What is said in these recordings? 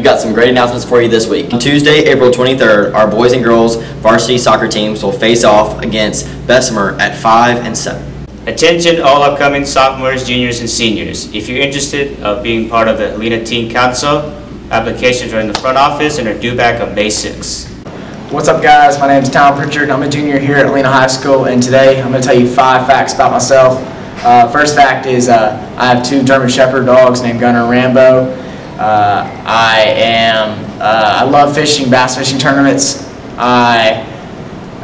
we've got some great announcements for you this week. On Tuesday, April 23rd, our boys and girls varsity soccer teams will face off against Bessemer at 5 and 7. Attention all upcoming sophomores, juniors, and seniors. If you're interested of being part of the Helena Teen Council, applications are in the front office and are due back on May 6th. What's up guys, my name is Tom Pritchard, I'm a junior here at Helena High School and today I'm going to tell you five facts about myself. Uh, first fact is uh, I have two German Shepherd dogs named Gunner and Rambo. Uh, I am, uh, I love fishing, bass fishing tournaments. I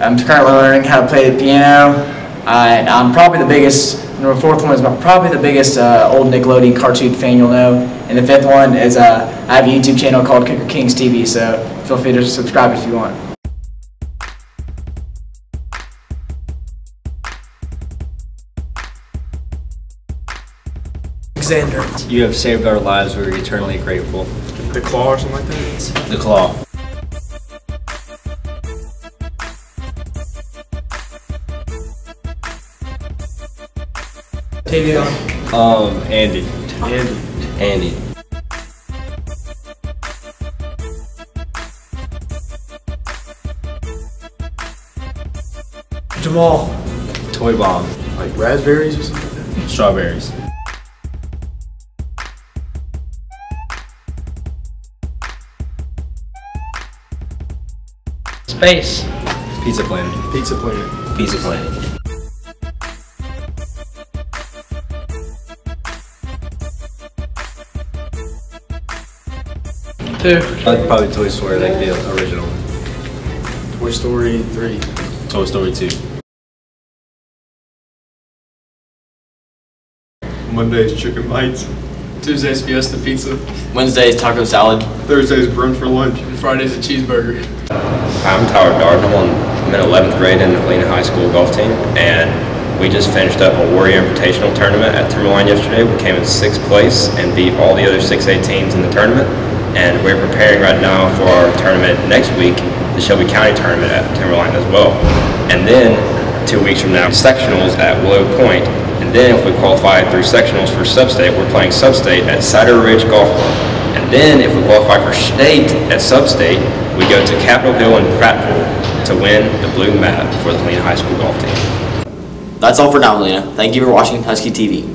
am currently learning how to play the piano. I, I'm probably the biggest, the fourth one is probably the biggest uh, old Nickelodeon cartoon fan you'll know. And the fifth one is uh, I have a YouTube channel called Kicker Kings TV, so feel free to subscribe if you want. Alexander. You have saved our lives. We're eternally grateful. The claw or something like that? The claw. Tavion. Um, Andy. Andy. Andy. Jamal. Toy bomb. Like raspberries or something? Strawberries. Space. Pizza planet. Pizza Planet. Pizza planet. Two. I'd probably Toy Story, like the original. Toy Story 3. Toy Story 2. Monday's chicken bites. Tuesday's Fiesta Pizza. Wednesday's taco salad. Thursday's brunch for lunch. And Friday's a cheeseburger. I'm Tyler Darnell, I'm in 11th grade in the Helena High School golf team, and we just finished up a Warrior Invitational tournament at Timberline yesterday. We came in sixth place and beat all the other 6A teams in the tournament, and we're preparing right now for our tournament next week, the Shelby County tournament at Timberline as well. And then, two weeks from now, sectionals at Willow Point. And then if we qualify through sectionals for sub-state, we're playing sub-state at Cider Ridge Golf Club. And then if we qualify for state at sub-state, go to Capitol Hill and Prattville to win the blue mat for the Helena High School golf team. That's all for now, Lena. Thank you for watching Husky TV.